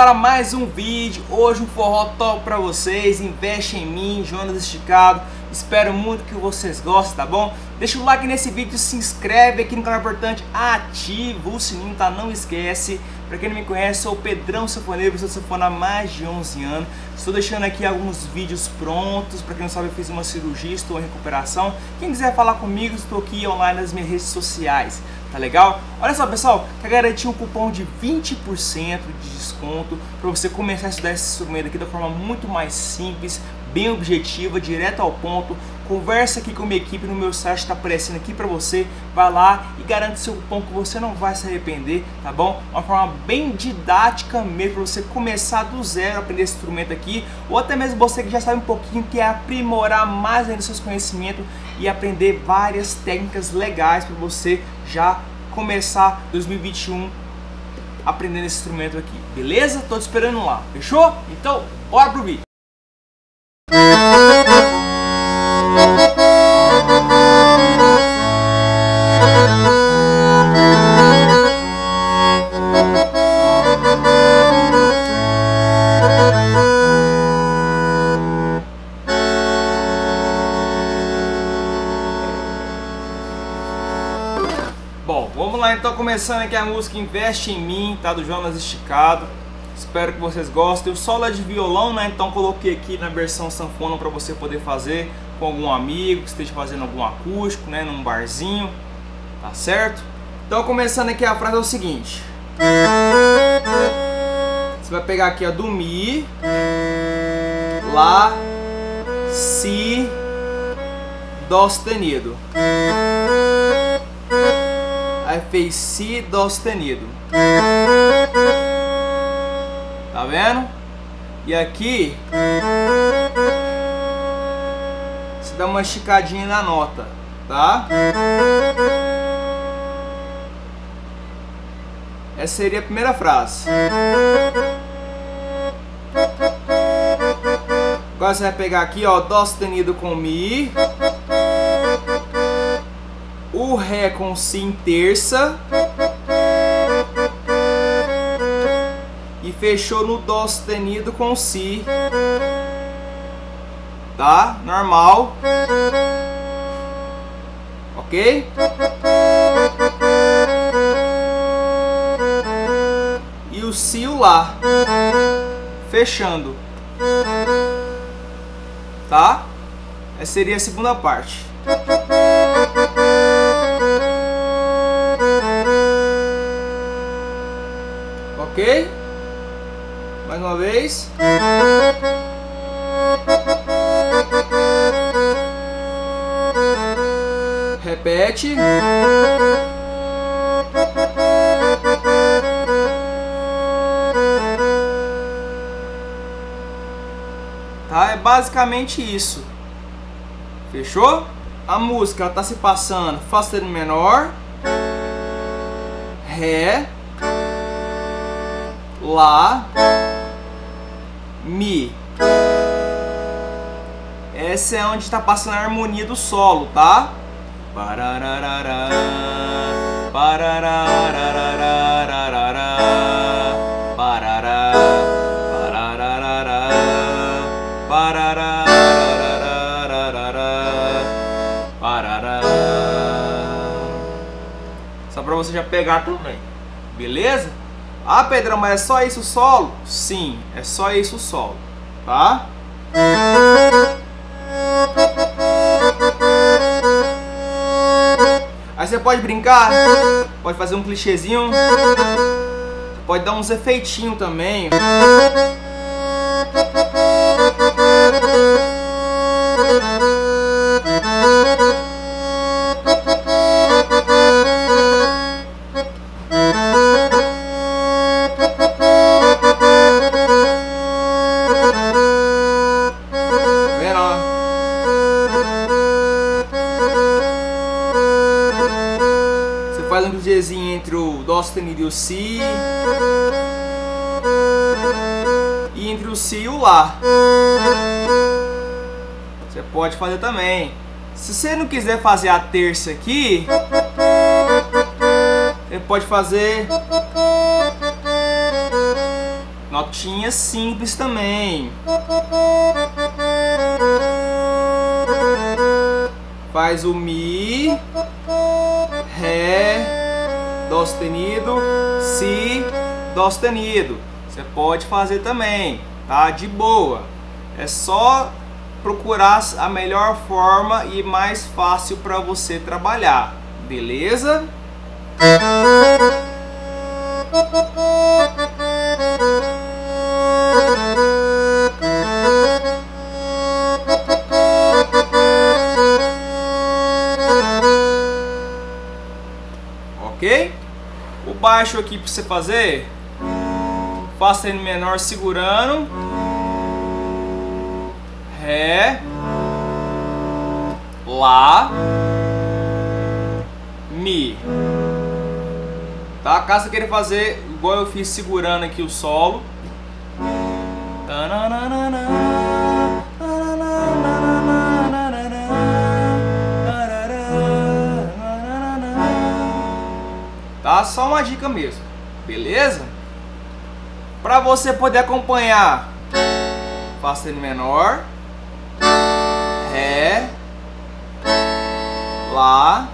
para mais um vídeo. Hoje um forró top para vocês. Investe em mim, Jonas Esticado. Espero muito que vocês gostem, tá bom? Deixa o like nesse vídeo, se inscreve aqui no canal importante, ativa o sininho, tá? Não esquece. Para quem não me conhece, sou o Pedrão Sanfoneiro, sou sanfona há mais de 11 anos. Estou deixando aqui alguns vídeos prontos. Para quem não sabe, eu fiz uma cirurgia, estou em recuperação. Quem quiser falar comigo, estou aqui online nas minhas redes sociais. Tá legal? Olha só, pessoal, quer garantir um cupom de 20% de desconto para você começar a estudar esse instrumento aqui da forma muito mais simples, bem objetiva, direto ao ponto. Conversa aqui com minha equipe no meu site, está aparecendo aqui para você. Vai lá e garante seu cupom que você não vai se arrepender, tá bom? Uma forma bem didática mesmo para você começar do zero a aprender esse instrumento aqui, ou até mesmo você que já sabe um pouquinho, quer aprimorar mais ainda seus conhecimentos e aprender várias técnicas legais para você já começar 2021 aprendendo esse instrumento aqui, beleza? Tô te esperando lá, fechou? Então, bora pro vídeo! Vamos lá então, começando aqui a música Investe em Mim, tá? Do Jonas Esticado. Espero que vocês gostem. O solo é de violão, né? Então coloquei aqui na versão sanfona para você poder fazer com algum amigo que esteja fazendo algum acústico, né? Num barzinho, tá certo? Então começando aqui a frase é o seguinte. Você vai pegar aqui a do Mi, Lá, Si, Dó sustenido. Aí fez Si, Dó sustenido. Tá vendo? E aqui você dá uma esticadinha na nota, tá? Essa seria a primeira frase. Agora você vai pegar aqui, ó, Dó sustenido com Mi. O Ré com Si em terça. E fechou no Dó sustenido com Si. Tá? Normal. Ok? E o Si o Lá. Fechando. Tá? Essa seria a segunda parte. Ok? Mais uma vez. Repete. Tá? É basicamente isso. Fechou? A música está se passando Fá sustenido menor, Ré, Lá, Mi. Essa é onde está passando a harmonia do solo, tá? Parararará, parararararararará, parará, parararará, parararararararará, parará. Só pra você já pegar também, beleza? Ah, Pedrão, mas é só isso o solo? Sim, é só isso o solo, tá? Aí você pode brincar, pode fazer um clichêzinho, pode dar uns efeitinhos também. Faz um clichêzinho entre o Dó sustenido e o Si. E entre o Si e o Lá. Você pode fazer também. Se você não quiser fazer a terça aqui, você pode fazer Notinha simples também. Faz o Mi, Ré, Dó sustenido, Si, Dó sustenido. Você pode fazer também, tá? De boa. É só procurar a melhor forma e mais fácil para você trabalhar, beleza? Baixo aqui para você fazer, faça ele menor segurando, Ré, Lá, Mi. Tá? Caso você queira fazer igual eu fiz segurando aqui o solo. Tá? Só uma dica mesmo. Beleza? Para você poder acompanhar, faça ele menor, Ré, Lá,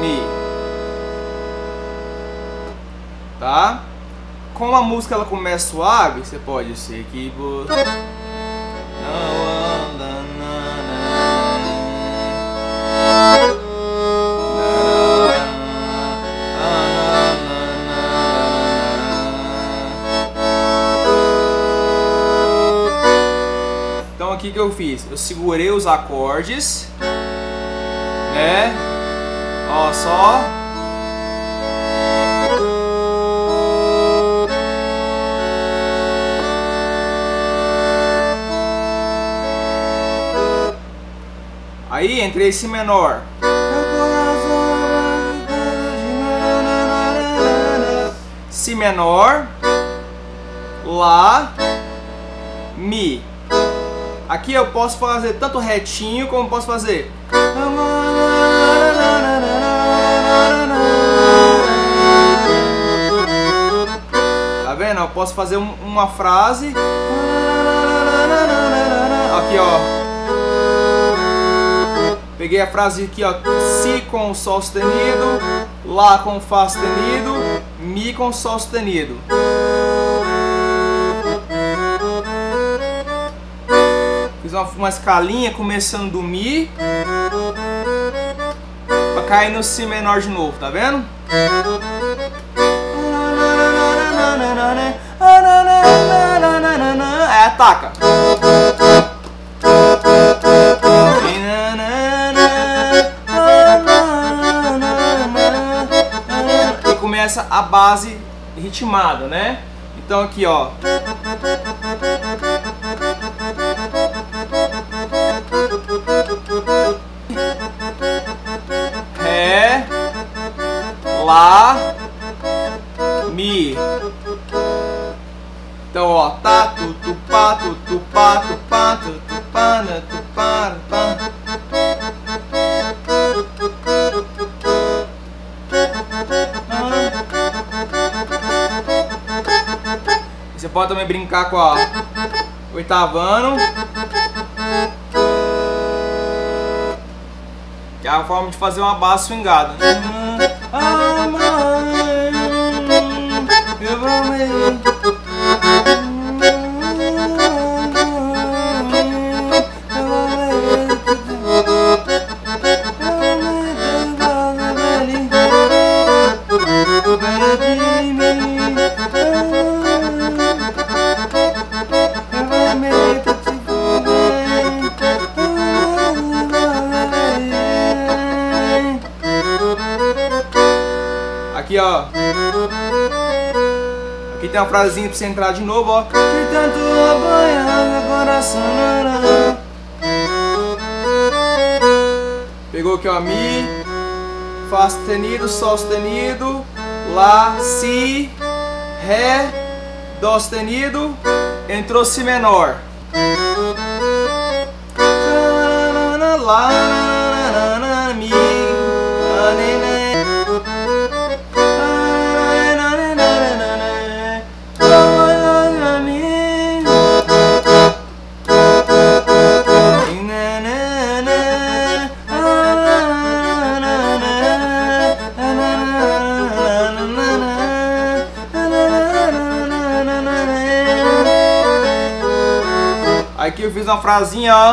Mi. Tá? Como a música ela começa suave, você pode ser que não que eu fiz, eu segurei os acordes, né? Ó, só Aí entrei esse menor. Si menor, Lá, Mi. Aqui eu posso fazer tanto retinho como posso fazer. Tá vendo? Eu posso fazer uma frase. Aqui, ó. Peguei a frase aqui, ó. Si com Sol sustenido, Lá com Fá sustenido, Mi com Sol sustenido. Fiz uma, uma escalinha começando do Mi pra cair no Si menor de novo, tá vendo? Aí ataca. E começa a base ritmada, né? Então aqui, ó. Você pode também brincar com a oitavando. Que é a forma de fazer uma base swingada. Frasezinha pra você entrar de novo, ó. De tanto apanhar meu coração. Pegou aqui, ó. Mi, Fá sustenido, Sol sustenido, Lá, Si, Ré, Dó sustenido, entrou Si menor. Lá, Mi, Aqui uma frasinha, ó.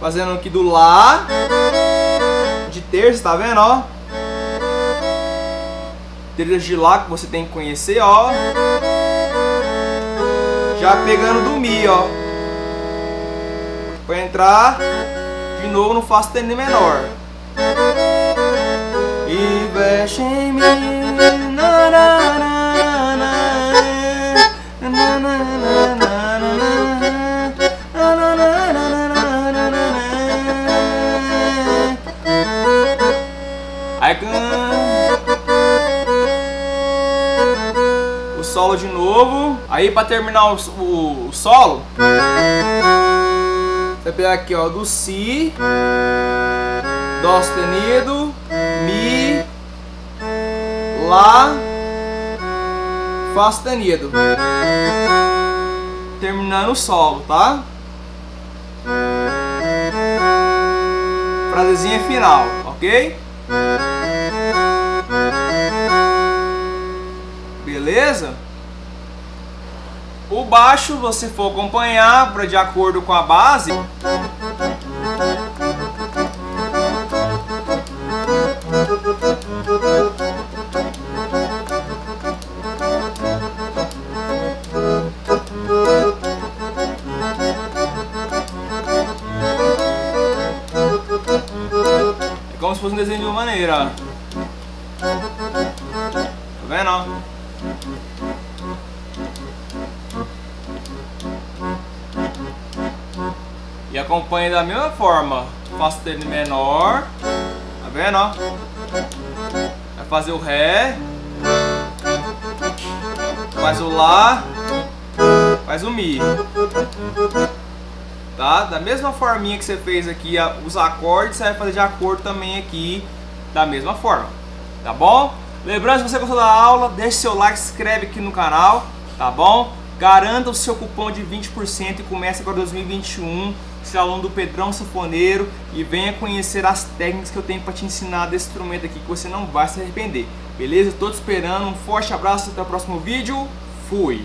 Fazendo aqui do Lá. De terça, tá vendo, ó? Terça de Lá que você tem que conhecer, ó. Já pegando do Mi, ó. Pra entrar de novo no Fá sustenido menor. Investe em mim. Aí para terminar o, o, solo, você pega aqui ó do si, dó sustenido, mi, lá, fá sustenido. Terminando o solo, tá? Frasezinha final, ok? Beleza? O baixo, você for acompanhar para de acordo com a base. como se fosse um desenho de uma maneira, Tá vendo, E acompanha da mesma forma. Faço dele menor. Tá vendo? Vai fazer o Ré. Faz o Lá. Faz o Mi tá? Da mesma forminha que você fez aqui os acordes, você vai fazer de acordo também aqui da mesma forma, tá bom? Lembrando, se você gostou da aula, deixe seu like, se inscreve aqui no canal, tá bom? Garanta o seu cupom de 20% e comece agora 2021, ser aluno do Pedrão Sanfoneiro e venha conhecer as técnicas que eu tenho para te ensinar desse instrumento aqui que você não vai se arrepender, beleza? Estou te esperando, um forte abraço, até o próximo vídeo, fui!